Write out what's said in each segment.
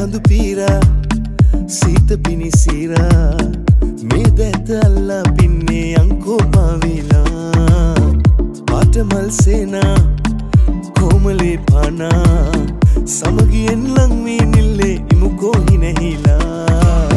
කඳු පීරා සීත පිණිසීරා මේ දැත අල්ලා පින්නේ අංකෝපාවෙලා පාටමල් සේනා කෝමලේ පානා සමගියෙන් ලංවී නිල්ලේ ඉමුකෝහි නැහිලා.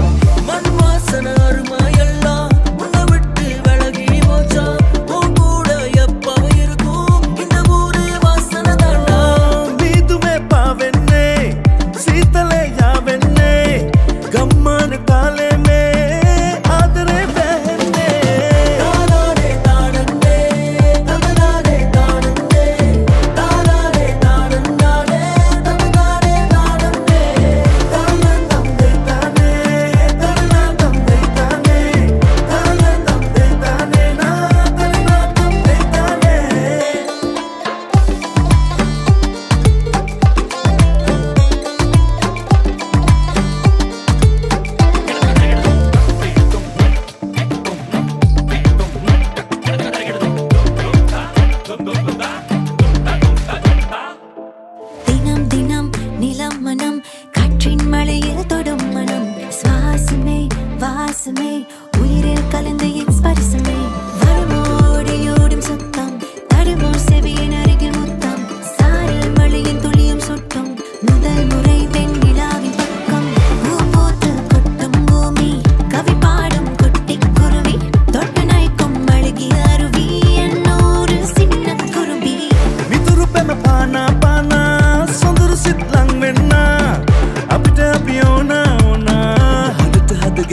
மழையில் தொடும் மனம். சுவாசமே வாசமே உயிரில் கலந்து எக்ஸ்பரிசமே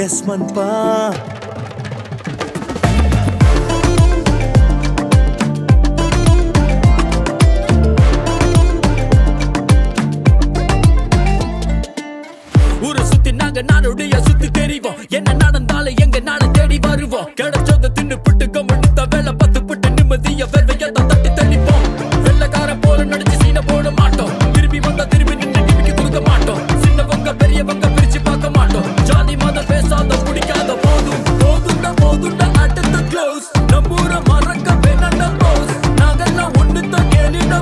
கெஸ் மன்பா ஊரை சுத்தி நாங்க நாடுடைய சுத்தி தெரிவோம். என்ன நடந்தாலும் எங்க நாடு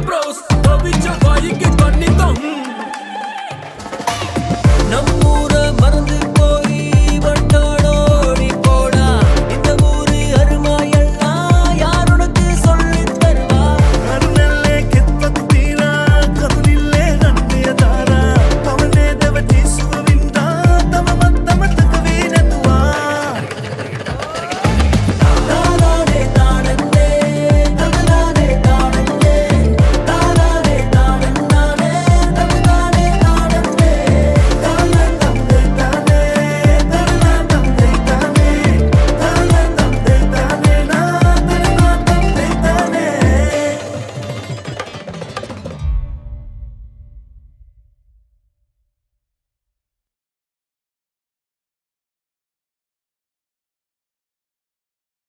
bros. தவிச்ச வாய்க்கு கண்ணிதம் நம்மூர மறந்து